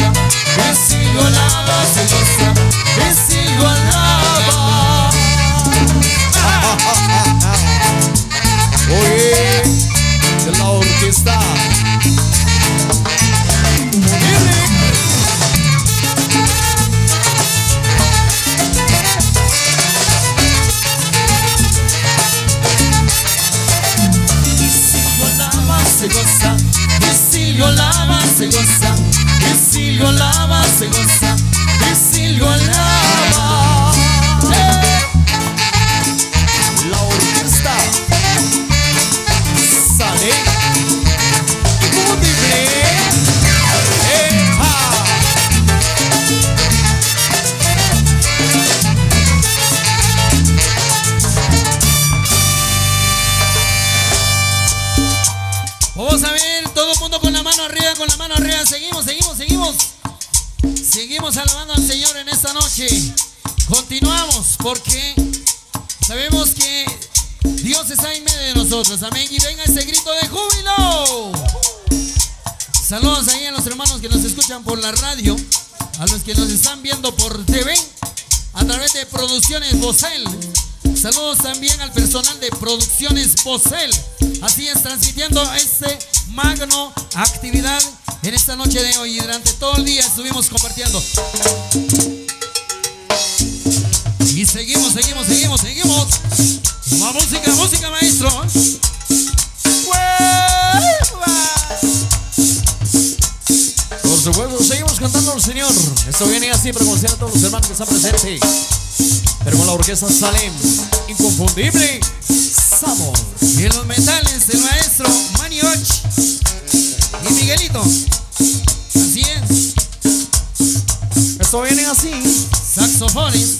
goza, Virgilio alaba, se goza, alaba. Oye, de la orquesta. Se goza, alaba, se goza, Virgilio alaba, se goza, Virgilio alaba. ¡Eh! La orquesta. Sale. Inconfundible. ¡Eja! Vamos a ver, todo el mundo con la mano arriba, con la mano arriba. Seguimos, seguimos. Seguimos alabando al Señor en esta noche. Continuamos porque sabemos que Dios está en medio de nosotros. Amén. Y venga ese grito de júbilo. Saludos ahí a los hermanos que nos escuchan por la radio, a los que nos están viendo por TV, a través de Producciones Bocel. Saludos también al personal de Producciones Bocel. Así es, transmitiendo este magno actividad en esta noche de hoy. Y durante todo el día estuvimos compartiendo. Y seguimos, seguimos, seguimos, seguimos. Música, música, maestro. Por supuesto, seguimos cantando al Señor. Esto viene así para conocer a todos los hermanos que están presentes. Pero con la orquesta Salem, inconfundible, Sabor. Y los metales, el maestro saxofones. Señor.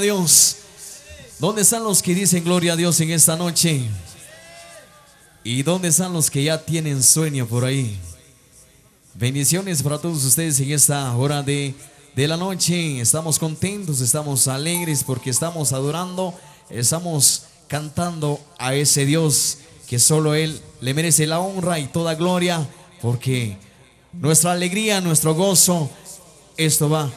Dios. ¿Dónde están los que dicen gloria a Dios en esta noche? ¿Y dónde están los que ya tienen sueño por ahí? Bendiciones para todos ustedes en esta hora de, de la noche. Estamos contentos, estamos alegres porque estamos adorando, estamos cantando a ese Dios que solo Él le merece la honra y toda gloria porque nuestra alegría, nuestro gozo, esto va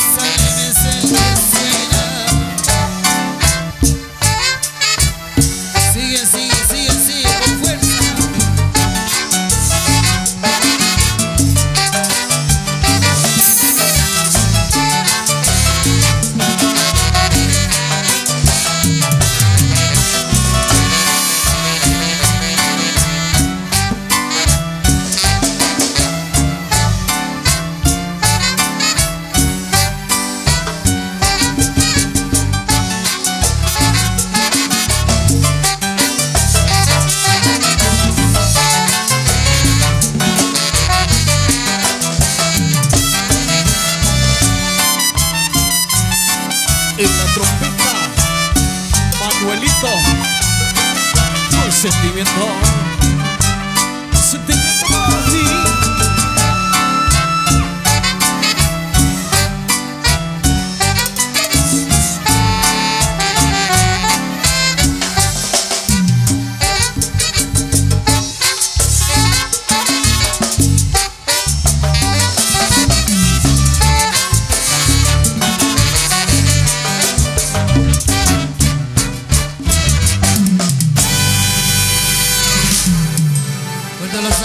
sun. 别走。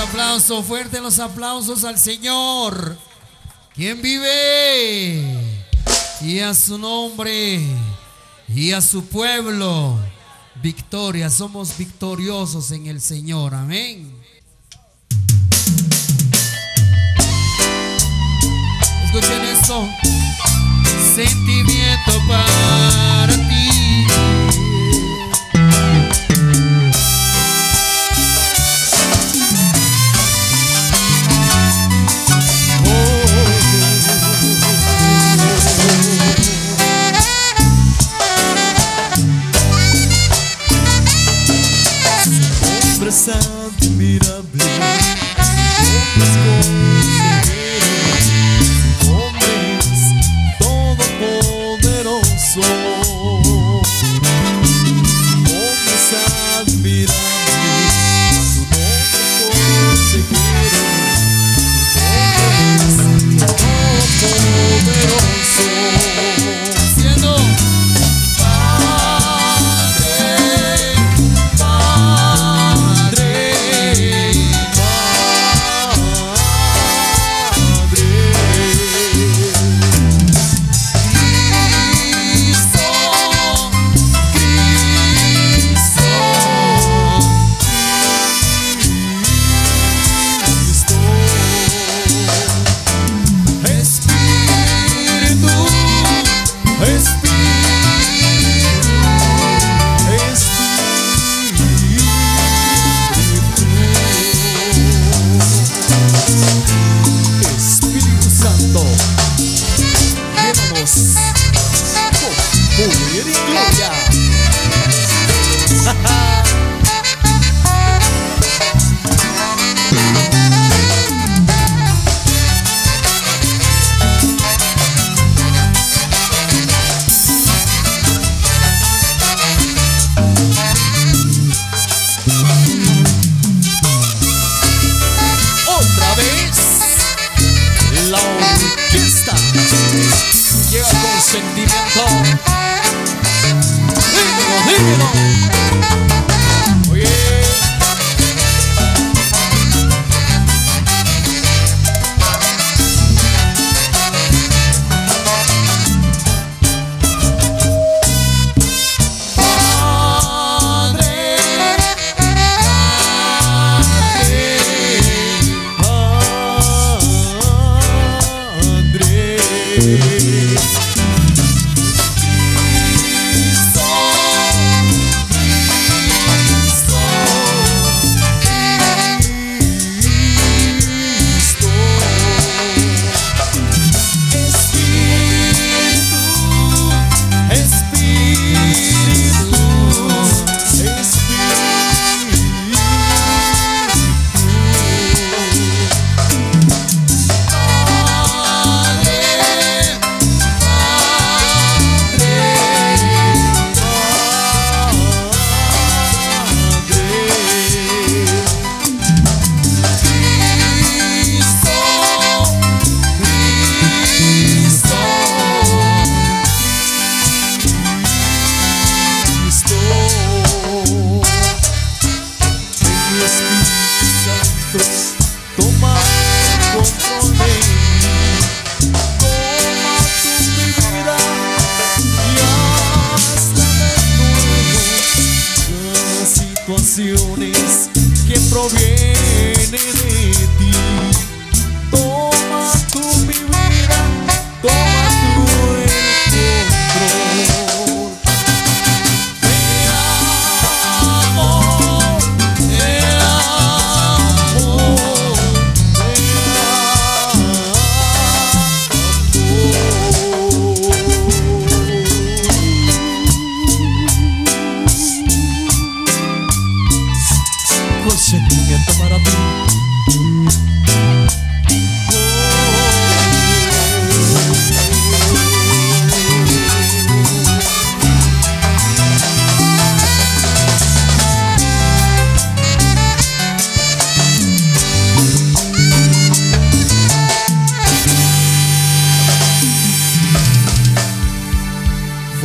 aplausos, fuertes los aplausos al Señor. ¿Quién vive? Y a su nombre y a su pueblo. Victoria, somos victoriosos en el Señor. Amén. Escuchen esto. Sentimiento para sound to me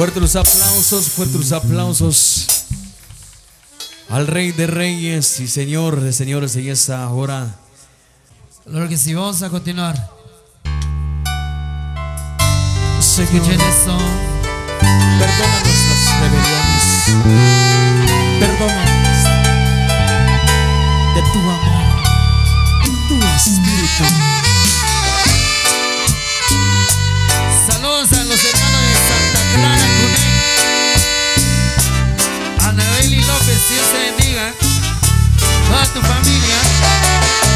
Fuertes los aplausos, fuertes los aplausos al Rey de Reyes y Señor de Señores en esta hora. Claro que sí, vamos a continuar. Escuchen esto. Perdona nuestras rebeliones. Perdónanos de tu amor, de tu espíritu. Dios te bendiga. Toda tu familia.